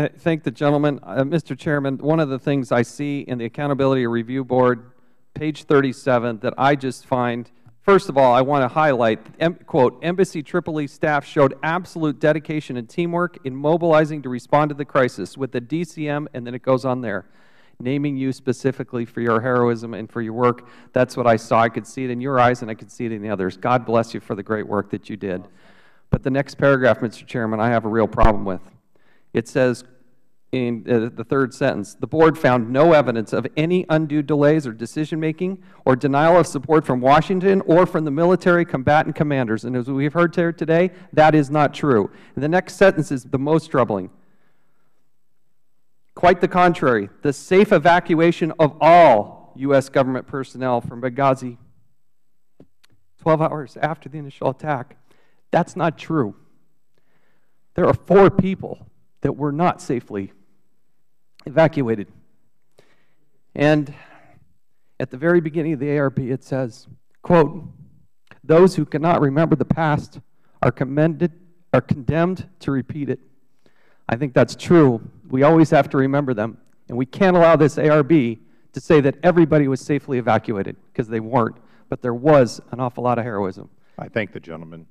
Thank the gentleman. Uh, Mr. Chairman, one of the things I see in the Accountability Review Board, page 37, that I just find, first of all, I want to highlight, quote, Embassy Tripoli staff showed absolute dedication and teamwork in mobilizing to respond to the crisis with the DCM, and then it goes on there, naming you specifically for your heroism and for your work. That's what I saw. I could see it in your eyes, and I could see it in the others. God bless you for the great work that you did. But the next paragraph, Mr. Chairman, I have a real problem with. It says in uh, the third sentence, the Board found no evidence of any undue delays or decision-making or denial of support from Washington or from the military combatant commanders. And as we have heard here today, that is not true. And the next sentence is the most troubling. Quite the contrary, the safe evacuation of all U.S. government personnel from Benghazi 12 hours after the initial attack. That's not true. There are four people that were not safely evacuated. And at the very beginning of the ARB, it says, quote, those who cannot remember the past are, commended, are condemned to repeat it. I think that's true. We always have to remember them. And we can't allow this ARB to say that everybody was safely evacuated, because they weren't. But there was an awful lot of heroism. I thank the gentleman.